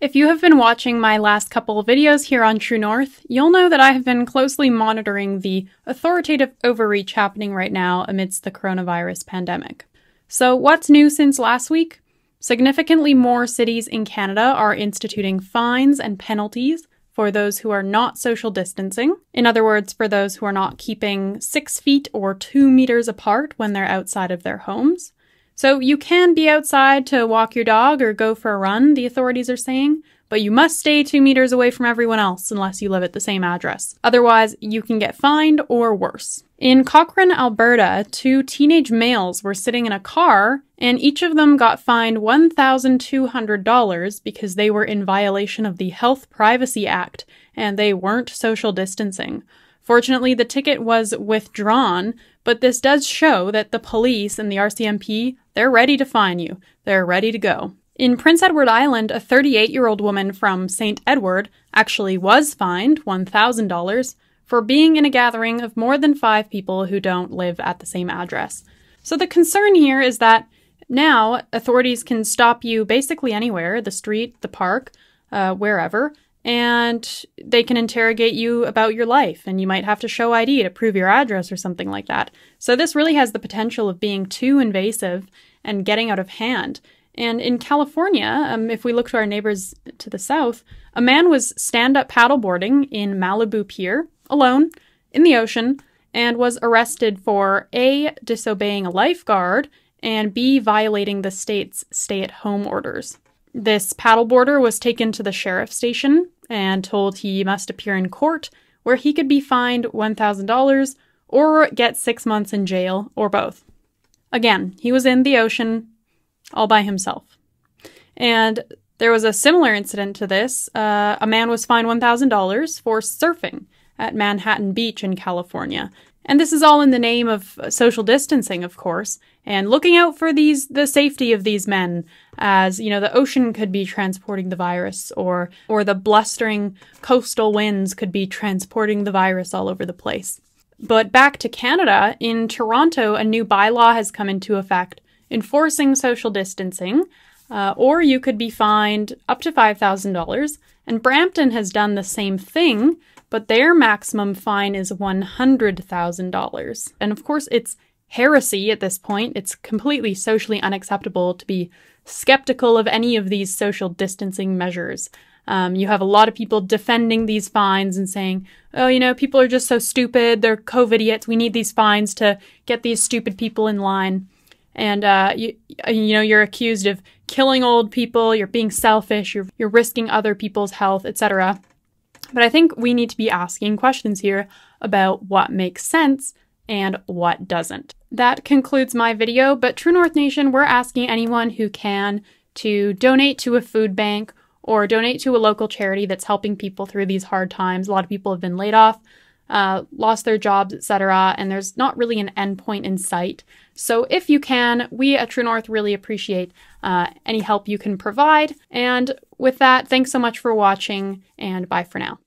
If you have been watching my last couple of videos here on True North, you'll know that I have been closely monitoring the authoritative overreach happening right now amidst the coronavirus pandemic. So, what's new since last week? Significantly more cities in Canada are instituting fines and penalties for those who are not social distancing. In other words, for those who are not keeping six feet or two meters apart when they're outside of their homes. So you can be outside to walk your dog or go for a run, the authorities are saying, but you must stay two meters away from everyone else unless you live at the same address. Otherwise, you can get fined or worse. In Cochrane, Alberta, two teenage males were sitting in a car and each of them got fined $1,200 because they were in violation of the Health Privacy Act and they weren't social distancing. Fortunately, the ticket was withdrawn, but this does show that the police and the RCMP, they're ready to fine you. They're ready to go. In Prince Edward Island, a 38 year old woman from St. Edward actually was fined $1,000 for being in a gathering of more than five people who don't live at the same address. So the concern here is that now authorities can stop you basically anywhere the street, the park, uh, wherever and they can interrogate you about your life and you might have to show ID to prove your address or something like that. So this really has the potential of being too invasive and getting out of hand. And in California, um, if we look to our neighbors to the south, a man was stand up paddleboarding in Malibu Pier alone in the ocean and was arrested for A, disobeying a lifeguard, and B, violating the state's stay at home orders. This paddleboarder was taken to the sheriff's station and told he must appear in court, where he could be fined $1,000 or get six months in jail, or both. Again, he was in the ocean all by himself. And there was a similar incident to this. Uh, a man was fined $1,000 for surfing at Manhattan Beach in California. And this is all in the name of social distancing, of course, and looking out for these the safety of these men as, you know, the ocean could be transporting the virus or or the blustering coastal winds could be transporting the virus all over the place. But back to Canada, in Toronto, a new bylaw has come into effect enforcing social distancing, uh, or you could be fined up to $5,000. And Brampton has done the same thing, but their maximum fine is $100,000. And of course, it's heresy at this point. It's completely socially unacceptable to be skeptical of any of these social distancing measures. Um, you have a lot of people defending these fines and saying, oh, you know, people are just so stupid. They're COVID idiots. We need these fines to get these stupid people in line. And, uh, you, you know, you're accused of killing old people. You're being selfish. You're, you're risking other people's health, etc. But I think we need to be asking questions here about what makes sense and what doesn't. That concludes my video, but True North Nation, we're asking anyone who can to donate to a food bank or donate to a local charity that's helping people through these hard times. A lot of people have been laid off, uh, lost their jobs, etc., and there's not really an endpoint in sight. So if you can, we at True North really appreciate uh, any help you can provide. And with that, thanks so much for watching, and bye for now.